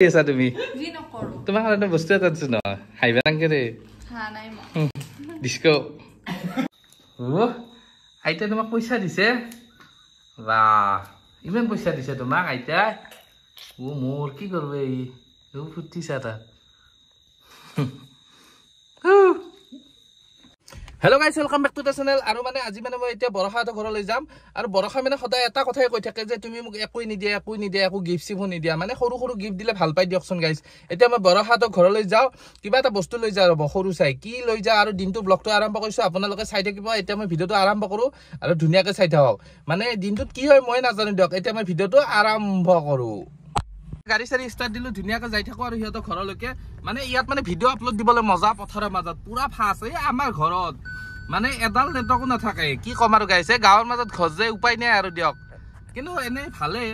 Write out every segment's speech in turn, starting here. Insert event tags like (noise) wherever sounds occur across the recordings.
আছা তুমি? তোমাৰ কাৰণে বস্তু এটা দিছো নহয় হাঁহিবা নাংকে মই ডিস্কো আইতাই তোমাক পইচা দিছে? বা ইমান পইচা দিছে তোমাক আইতাই? অ' মোৰ কি কৰিব? অ' ফুটিছা তাত। Hello' guys welcome back to the channel আৰু মানে আজি মানে মই এতিয়া বৰষাহঁতৰ ঘৰলৈ যাম। আৰু বৰষা মানে সদায় এটা কথাই কৈ থাকে যে তুমি মোক একোৱে নিদিয়া একোৱে নিদিয়া একো গিফ্ট চিফো নিদিয়া। মানে সৰু সৰু গিফ্ট দিলে ভাল পাই দিয়কচোন গাইছ এতিয়া মই বৰষাহঁতৰ ঘৰলৈ যাওঁ কিবা এটা বস্তু লৈ যাওঁ ৰ'ব সৰু চাই। কি লৈ যাওঁ আৰু দিনটো ব্লগটো আৰম্ভ কৰিছোঁ আপোনালোকে চাই থাকিব। এতিয়া মই ভিডিঅ'টো আৰম্ভ কৰোঁ আৰু ধুনীয়াকৈ চাই থাকক। মানে দিনটোত কি হয় মই নাজানো দিয়ক এতিয়া মই ভিডিঅ'টো আৰম্ভ কৰোঁ। গাড়ী চাড়ী ষ্টাৰ্ট দিলো ধুনীয়াকৈ যাই থাকো আৰু সিহঁতৰ ঘৰলৈকে। মানে ইয়াত মানে ভিডিঅ' আপলোড দিবলৈ মজা পথাৰৰ মাজত। পুৰা ফাঁচ এই আমাৰ ঘৰত। মানে এডাল নেটৱৰ্কো নাথাকে। কি ক'ম আৰু গাইছে গাঁৱৰ মাজত ঘৰ যে উপায় নাই আৰু দিয়ক। কিন্তু এনেই ভালেই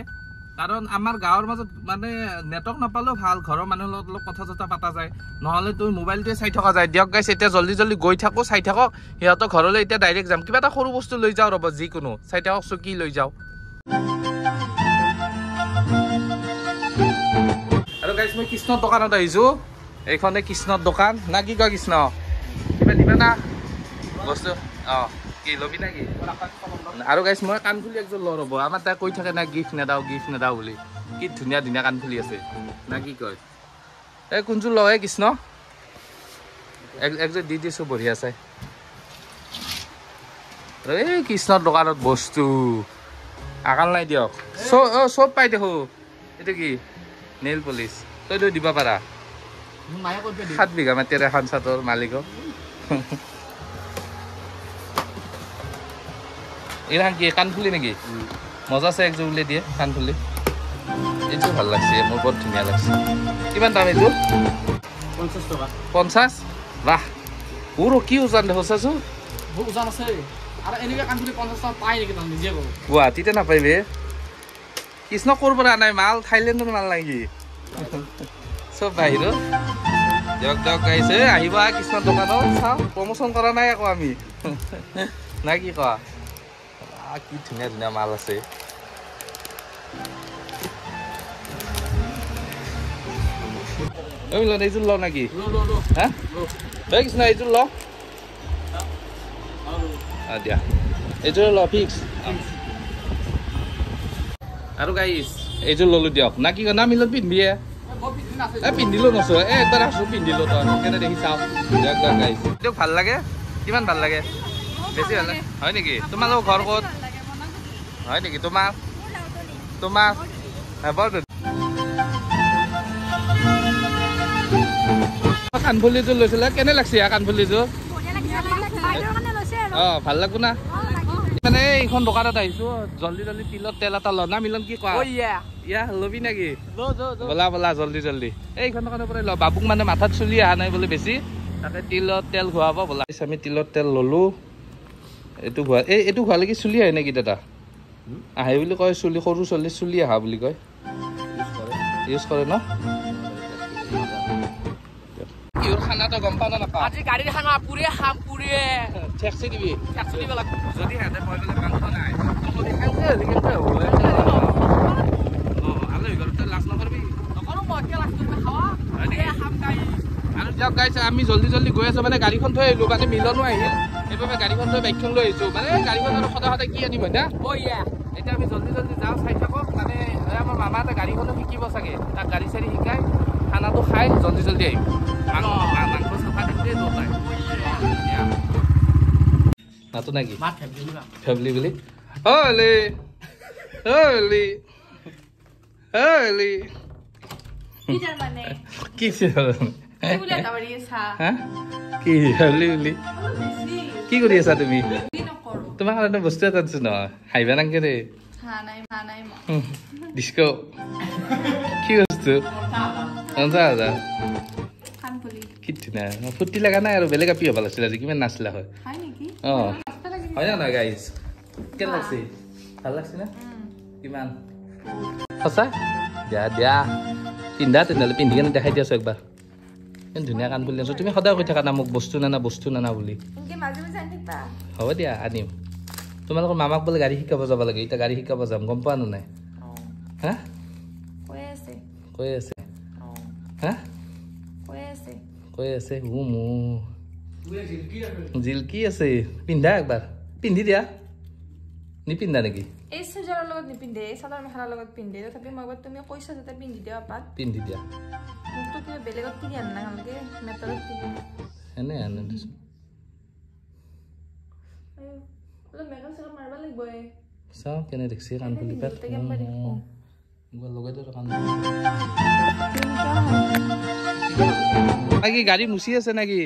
কাৰণ আমাৰ গাঁৱৰ মাজত মানে নেটৱৰ্ক নাপালেও ভাল। ঘৰৰ মানুহৰ লগত অলপ কথা চথা পতা যায়। নহ'লে তুমি মোবাইলটোৱে চাই থকা যায়। দিয়ক গাইছে এতিয়া জল্দি জল্দি গৈ থাকোঁ চাই থাকক। সিহঁতৰ ঘৰলৈ এতিয়া ডাইৰেক্ট যাম। কিবা এটা সৰু বস্তু লৈ যাওঁ ৰ'ব যিকোনো। চাই থাককচোন কি লৈ যাওঁ। গাইছ মই কৃষ্ণৰ দোকানত আহিছোঁ এইখনে কৃষ্ণৰ দোকান না কি কয় কৃষ্ণ কিবা দিবা না বস্তু অঁ কি ল'বি না কি আৰু গাইছ মই কাণফুলি একযোৰ লওঁ ৰ'ব আমাৰ তাই কৈ থাকে না গিফ্ট নেদাওঁ গিফ্ট নেদাওঁ বুলি কি ধুনীয়া ধুনীয়া কাণফুলি আছে না কি কয় এই কোনযোৰ লওঁ হে কৃষ্ণ এক একযোৰ দি দিছোঁ বঢ়িয়া চাই এই কৃষ্ণৰ দোকানত বস্তু আকাল নাই দিয়ক চব অঁ চব পাই দেখো এইটো কি নেইল পলিচ তইতো দিব পাৰা। সাত বিঘা মাটিৰ এখন চাটৰ মালিকক এইখন কি কাণফুলি নেকি? মজা আছে একযোৰ উলিয়াই দিয়ে কাণফুলি এইযোৰ ভাল লাগছে মোৰ বৰ ধুনীয়া লাগছে। কিমান দাম এইযোৰ পঞ্চাছ টকা। পঞ্চাছ বাহ। মোৰ কি ওজন দেখো চাচোন ওজন আছে। গুৱাহাটীতে নাপাইবি কৃষ্ণ ক'ৰ পৰা নাই মাল থাইলেণ্ডৰ মাল নেকি? চব বাহিৰত। দিয়ক দিয়ক গাইছে আহিবা কৃষ্ণৰ দোকানত। চাওঁ প্ৰমোচন কৰা নাই আকৌ আমি। নাই কি কোৱা? কি ধুনীয়া ধুনীয়া মাল আছে। এইযোৰ লওঁ নেকি? হা? ঐ কৃষ্ণ এইযোৰ লওঁ দিয়া। এইযোৰ ল ফিক্স আৰু গাইছ এইযোৰ ল'লো দিয়ক। না কি না মিলত পিন্ধিয়ে এ পিন্ধিলো নচো এ একবাৰ আছো পিন্ধিলো তই। কেনে দেখি চাওঁ। দিয়ক দিয়ক গাইছ। দিয়ক ভাল লাগে। কিমান ভাল লাগে? বেছি ভাল লাগে। হয় নেকি? তোমালোকৰ ঘৰ ক'ত? হয় নেকি? তোমাৰ? তোমাৰ? বৰ। কাণফুলিযোৰ লৈছিলে। কেনে লাগছে কাণফুলিযোৰ? অঁ ভাল লাগব না? মানে এইখন দোকানত আহিছো। জল্দি জল্দি তিলত তেল এটা ল। না মিলন কি কোৱা? ইয়া। ল'বি নেকি? বলা বলা জল্দি জল্দি। এইখন দোকানৰ পৰাই ল। বাবুক মানে মাথাত চুলি অহা নাই বোলে বেছি। তাকে তিলত তেল ঘূৰাব বলা। আমি তিলত তেল ল'লো। এইটো ঘূৰা এই এইটো ঘূৰালে কি চুলি আহে নেকি দাদা? আহে বুলি কয় চুলি সৰু চুলি চুলি আহা বুলি কয়। ইউজ কৰে। ন খানাটো গম পাওঁ নাপাওঁ আজি গাড়ীৰ খানা পুৰে খাম পুৰে টেক্সি দিবি। একচুৱেলি দিব লাগিব। যদি সিহঁতে নাই তহঁতি হ'ব দিয়ক গাইছে আমি জল্দি জল্দি গৈ আছোঁ মানে গাড়ীখন থৈ আহিলোঁ মানে মিলনো আহিল সেইবাবে গাড়ীখন থৈ বাইকখন লৈ আহিছোঁ মানে গাড়ীখন আৰু সদায় সদায় কি আনিম হয় এতিয়া আমি জল্দি জল্দি যাওঁ চাই থাকক মানে আমাৰ মামা এটা গাড়ীখনো শিকিব চাগে তাক গাড়ী চাড়ী শিকাই খানাটো খাই জল্দি জল্দি আহিম মাংস চাফা থাকিলে দৌতাই মাতো নেকি ফেমিলি বুলি হলি হলি হলি কি কি হ'ল? বুলি কি কৰি আছা তুমি? তোমাৰ কাৰণে বস্তু এটা দিছো নহয়। হাঁহিবা নাংকে দেই। ডিস্কো কি বস্তু? পঞ্চাছ হাজাৰ ফূৰ্তি লগা নাই আৰু। বেলেগ আপি হ'ব লাগিছিল। আজি কিমান নাচিলা হয়। হয় নেকি? অঁ। হয় না নহয় গাইজ কেনে লাগছে ভাল লাগছে না কিমান সঁচা দিয়া দিয়া পিন্ধা তেনেহ'লে পিন্ধি কেনে দেখাই দিয়াছো একবাৰ ইমান ধুনীয়া কাণ ফুলি আছো তুমি সদায় কৈ থাকা না মোক বস্তু নানা বস্তু নানা বুলি হ'ব দিয়া আনিম তোমালোকৰ মামাক বোলে গাড়ী শিকাব যাব লাগে এতিয়া গাড়ী শিকাব যাম গম পোৱা নে নাই হা কৈ আছে কৈ আছে অ হা কৈ আছে কৈ আছে ও মো জিলকি আছে পিন্ধা একবাৰ পিন্ধি দিয়া নিপিন্ধা নেকি? এই চুইজাৰৰ লগত নিপিন্ধে এই চাদৰ মেখেলাৰ লগত পিন্ধে। তথাপি মই এবাৰ তুমি কৈছা যাতে পিন্ধি দিয়া পাত। পিন্ধি দিয়া মোকতো কিবা বেলেগত কিনি আন নালাগে মেটাৰত কিনি এনে আনে দেচোন। অলপ মেকআপ চেকআপ মাৰিব লাগিব এই চাওঁ কেনে দেখছি কাণফুলি পাত। গোটেই কেনেকুৱা দেখো। একবাৰ লগাই দিওঁ কাণ কি গাড়ী মুচি আছে নেকি?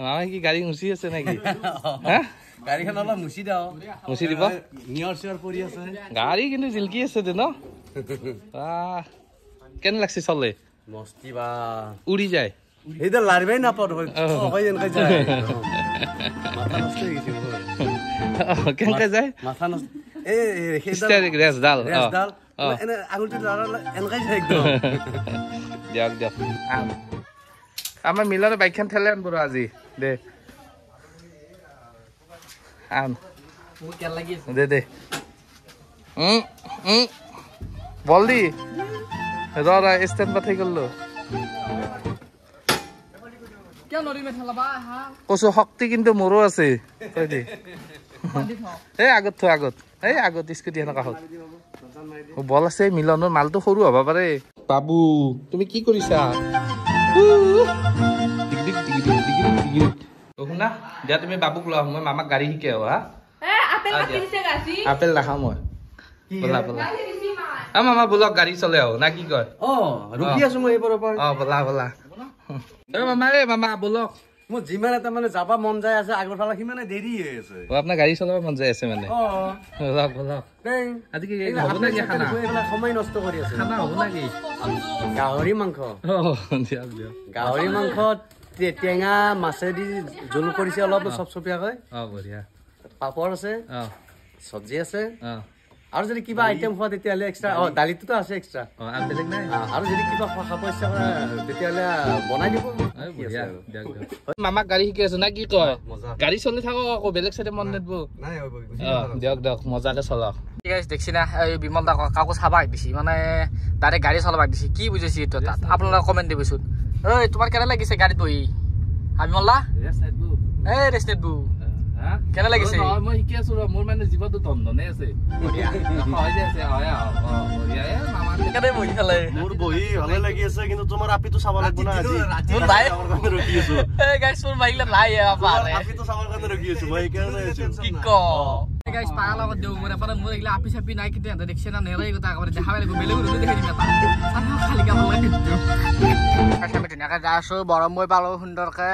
মামাই কি গাড়ী মুচি আছে নেকি? (laughs) গাড়ীখন অলপ মুচি দিওঁ। মুচি দিব? নিয়ৰ চিয়ৰ পৰি আছে। গাড়ী কিন্তু জিলকি আছে দে ন? কেনে লাগছে চলে? মস্তি বা। উৰি যায়। লাৰিবই নাপাওঁ কেনেকে যায়? (laughs) মাথা নষ্ট দিয়ক দিয়ক। আমাৰ মিলনৰ বাইকখন ঠেলে আন বাৰু আজি। দে। আন। দে দে। উম, উম। বল দি। ৰ ৰ ষ্টেণ্ড পাঠ গ'লো কৈছো শক্তি কিন্তু মোৰো আছে। তই দি। এই আগত থ আগত। এই আগত স্কুটি সেনেকুৱা হ'ল। বল আছে মিলনৰ মালটো সৰু হ'ব পাৰে। বাবু তুমি কি কৰিছা? শুনা দিয়া তুমি বাবুক লোৱা মই মামাক গাড়ী শিকে হা? আপেল নাখাওঁ মই। বলা বলা। অ মামা বলক গাড়ী চলে আহো না কি কয়? অ ৰখি আছো মই এইবাৰৰ পৰা। অ বলা বলা। মামা এ মামা বলক। মোৰ যিমান এটা যাব মন যায় আছে আগৰ ফালে সিমানে দেৰি হৈ আছে। অ আপোনাৰ গাড়ী চলাব মন যায় আছে মানে। আজি কি সময় নষ্ট কৰি আছে। খানা হ'ব নেকি? গাহৰি মাংস। গাহৰি মাংস টেঙা মাছেদি জোল কৰিছে অলপ চপচপীয়াকৈ। অ বঢ়িয়া। পাপৰ আছে অ। চব্জি আছে। অ। আৰু যদি কিবা আইটেম খোৱা তেতিয়াহ'লে এক্সট্ৰা অ দালিটোতো আছে এক্সট্ৰা অ আৰু বেলেগ নাই? আৰু যদি কিবা খোৱা খাব ইচ্ছা কৰে তেতিয়াহ'লে বনাই দিব। মামাক গাড়ী শিকি আছো না কি কয়? গাড়ী চলি থাকক আকৌ বেলেগ চাইডে মন নেদব। দিয়ক দিয়ক মজাকে চলাওক। গাইছ দেখছি না এই বিমল দা কাকো চাবা দিছি মানে ডাইৰেক্ট গাড়ী চলাব দিছি। কি বুজিছি এইটো তাত? আপোনালোকে কমেণ্ট দিবচোন। ঐ তোমাৰ কেনে লাগিছে গাড়ীত বহি? হা বিমল দা? এই ৰেষ্টুৰেণ্ট বু কেনে লাগিছে? মই শিকি আছো ৰ মোৰ মানে জীৱনটো ধনধনে আছে। হয় যে আছে হয় অ অ, বঢ়িয়া। এ মামা কেনে বহি খালে মোৰ বহি ভালে লাগি আছে কিন্তু তোমাৰ আপিটো চাব লাগিব না আজি। মোৰ ভাই চাবৰ কাৰণে ৰখি আছো। (laughs) এই গাইছ মোৰ বাইকলে নাই বাপাৰে আপিটো চাবৰ কাৰণে ৰখি আছো মই সেইকাৰণে আছো। কি ক গাইছ পাগল লগত দেউ মোৰ এপাৰে মোৰ এইগিলা আপি চাপি নাই কিন্তু সিহঁতে দেখছে না নেৰাই কথা একেবাৰে দেখাব লাগিব বেলেগ ৰুমে দেখাই দিম এটা। চাৰিও খালী কাম লাগে। আমি ধুনীয়াকৈ যাই আছোঁ বৰম বৈ পালোঁ সুন্দৰকৈ।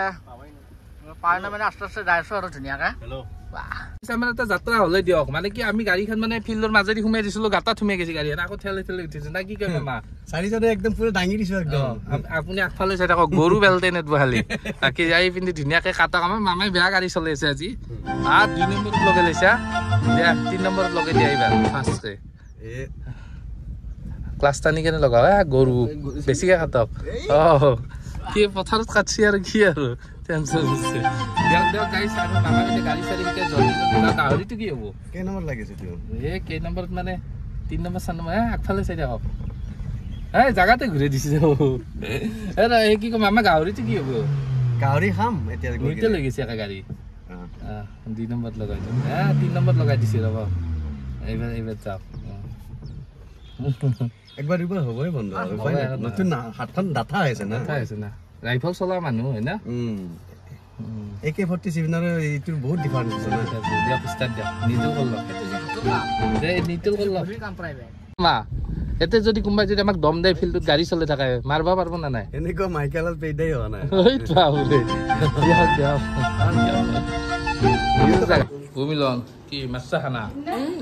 পাৰণে মানে আস্তে আস্তে যাই আছোঁ আৰু ধুনীয়াকৈ। হেল্ল' বাহ। আমাৰ এটা যাত্ৰা হলে দিয়ক মানে কি আমি গাড়ীখন মানে ফিল্ডৰ মাজেদি সোমাই দিছিলো গাঁতাত সোমাই গৈছে গাড়ী আকৌ ঠেলি ঠেলি উঠিছে না কি কয় মামা? চাৰিজনে একদম পুৰা দাঙি দিছো অ, একদম আপ- আপুনি আগফালে চাই থাকক গৰু বেলতে খালি বাকী যাই পিন্ধি ধুনীয়াকে কাটক আমাৰ মামাই বেয়া গাড়ী চলাই আছে আজি। আহ দুই নম্বৰত লগাই লৈছা। দিয়া তিন নম্বৰত লগাই দিয়া এইবাৰ এ। ক্লাছ টানি কেনে লগাও এ গৰু। বেছিকে কাটক। অ। কি পথাৰত কাটছি আৰু কি আৰু? টেনচন হৈছে। দিয়ক দিয়ক গাড়ী চাই মামাই এতিয়া গাড়ী চাৰি শিকে জল্দি জল্দি। যাওক। গাহৰিটো কি হ'ব? কেই নম্বৰ লাগিছে তোৰ? এ কেই নম্বৰত মানে? তিন নম্বৰ চাৰ নম্বৰ এ আগফালে চাই থাকক এই জাগাতে ঘূৰাই দিছে। অ। এ ৰ, এই কি কম আমাৰ গাহৰিটো কি হ'ব? গাহৰি খাম এতিয়া। গৈ ঘূৰিতে কিনে। লৈ গৈছে একে গাড়ী। অ। আহ, দুই নম্বৰত লগাই দিওঁ এ তিন নম্বৰত লগাই দিছে ৰ'ব। এইবাৰ এইবাৰ যাওক। অ। একবাৰ দুবাৰ হ'বই বন্ধ। নতুন না- হাতখন ডাঠা হৈছে না। হৈছে না। ৰাইফল চলোৱা মানুহ হয় না। এ কে ফৰ্টি ছেভেনৰ এইটোৰ বহুত ডিফাৰেঞ্চ আছে না। দিয়ক ষ্টাৰ্ট দিয়ক। কাম প্ৰাইভেট মা এতে যদি কোনোবাই যদি আমাক দম দিয়ে ফিল্ডত গাড়ী চলাই থাকে মাৰিব পাৰিব না নাই? এনেকুৱা পেইদাই হোৱা নাই। দিয়ক দিয়ক। ভূমিলন কি মাছা খানা?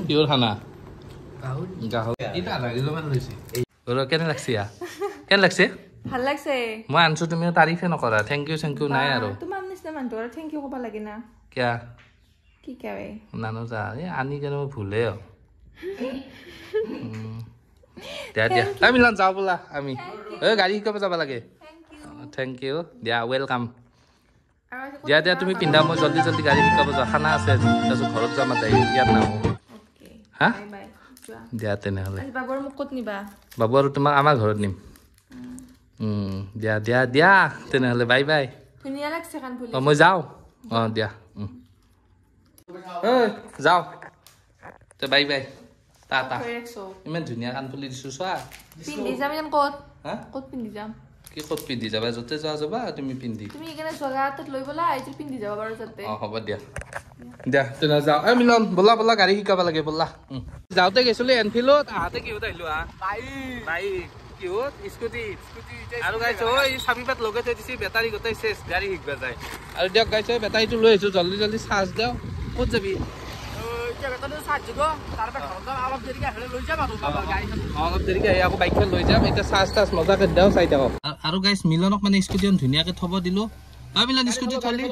কিহৰ খানা? কেনে লাগছে ইয়া কেনে লাগছে ভাল লাগছে। মই আনছো তুমিও তাৰিফে নকৰা। থেংক ইউ চেংক ইউ নাই আৰু। তোমাৰ নিচিনা মানুহটো আৰু থেংক ইউ ক'ব লাগে না। কিয়া? কি কয় নানো যা। এই আনি কেনে মই ভুলে আৰু। উম। দিয়া দিয়া। এই মিলন যাওঁ বোলা আমি। এই গাড়ী শিকাব যাব লাগে। থেংক ইউ দিয়া ৱেলকাম আৰু আজি দিয়া দিয়া তুমি পিন্ধা মই জল্দি জল্দি গাড়ী শিকাব যাওঁ খানা আছে তাৰপিছত ঘৰত যাম ইয়াত নাহোঁ। হা? বাই বাই যোৱা দিয়া তেনেহ'লে। আজি বাবুৰ মোক ক'ত নিবা? বাবু আৰু তোমাক আমাৰ ঘৰত নিম। দিয়া দিয়া দিয়া তেনেহ'লে বাই বাই। ধুনীয়া লাগছে কাণফুলি অঁ মই যাওঁ। অঁ দিয়া যাওঁ। তে বাই বাই। ধৰি ৰাখছো। ইমান ধুনীয়া কাণফুলি দিছোঁ চোৱা। পিন্ধি যাম যাম ক'ত? হা? ক'ত পিন্ধি যাম? কি ক'ত পিন্ধি যাবা? য'তে যোৱা যাবা তুমি পিন্ধি। তুমি সেইকাৰণে জগা এটাত লৈ ব'লা এইযোৰ পিন্ধি যাব পাৰো যাতে। অঁ হ'ব দিয়া। দিয়া যাওঁ এই মিলন ব'লা ব'লা গাড়ী শিকাব লাগে ব'লা। যাওঁতে গৈছিলো এনফিল্ডত আহোঁতে কিহত আহিলো বাইক কিহত স্কুটি আৰু গাইছে ঐ চাবি পাত লগাই থৈ দিছে বেটাৰী গোটেই চেচ গাড়ী শিকবা যায় আৰু দিয়ক গাইছে বেটাৰীটো লৈ আহিছো জল্দি জল্দি চাৰ্জ দিওঁ ক'ত যাবি আৰু গাইছ মিলনক মানে স্কুটিখন ধুনীয়াকে থব দিলো তই মিলন স্কুটি থলি.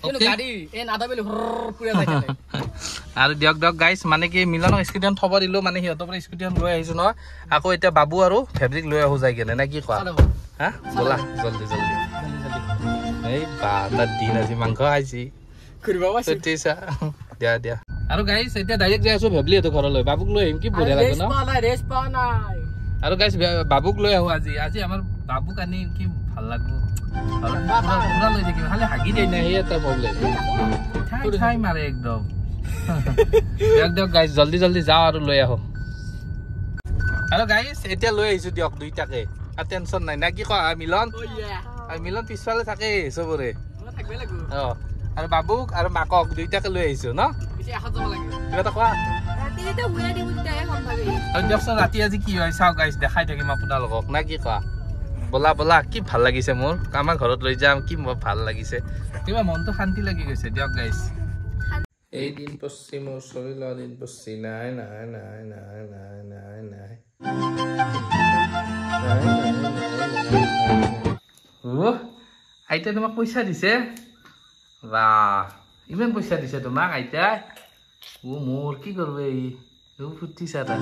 (laughs) আৰু দিয়ক দিয়ক গাইছ মানে কি মিলনক স্কুটিখন থব দিলো মানে সিহঁতৰ পৰা স্কুটিখন লৈ আহিছো নহয়। আকৌ এতিয়া বাবু আৰু ফেব্ৰিক লৈ আহো যাই কেনে নে কি কোৱা? হা? ব'লা জল্দি জল্দি। এই বা দিন আজি মাংস খাইছি। চুটিছা দিয়া দিয়া। আৰু গাইছ এতিয়া ডাইৰেক্ট যাই আছো ভেবলিহঁতৰ ঘৰলৈ বাবুক লৈ আহিম কি বঢ়িয়া লাগে ন? আৰু গাইছ বাবুক লৈ আহো আজি। আজি আমাৰ বাবুক আনি কি ভাল লাগব। পুৰা- পুৰা লৈ থাকিম খালি হাগি দিয়ে নাই সেই এটা প্ৰব্লেম ঠাই ঠাই মাৰে একদম দিয়ক দিয়ক গাইছ জল্দি জল্দি যাওঁ আৰু লৈ আহো। আৰু গাইছ এতিয়া লৈ আহিছো দিয়ক দুইটাকে। আৰু টেনচন নাই। না কি কোৱা? মিলন? মিলন পিছফালে থাকে চবৰে। অ আৰু বাবুক আৰু মাকক দুইটাকে লৈ আহিছো ন? কিবা এটা কোৱা? আৰু দিয়কচোন ৰাতি আজি কি হয়? চাওক গাইছ দেখাই থাকিম আপোনালোকক। না কি কোৱা? ব'লা ব'লা কি ভাল লাগিছে মোৰ? আমাৰ ঘৰত লৈ যাম কি ভাল লাগিছে? কিবা মনটো শান্তি লাগি গৈছে দিয়ক গাইছ এই দিন পশ্চি মোৰ চলিল দিন পশ্চি নাই নাই নাই নাই নাই নাই নাই। আইতাই তোমাক পইচা দিছে? বা ইমান পইচা দিছে তোমাক আইতাই? ও মোৰ কি কৰিব এই ফুটিছা তাই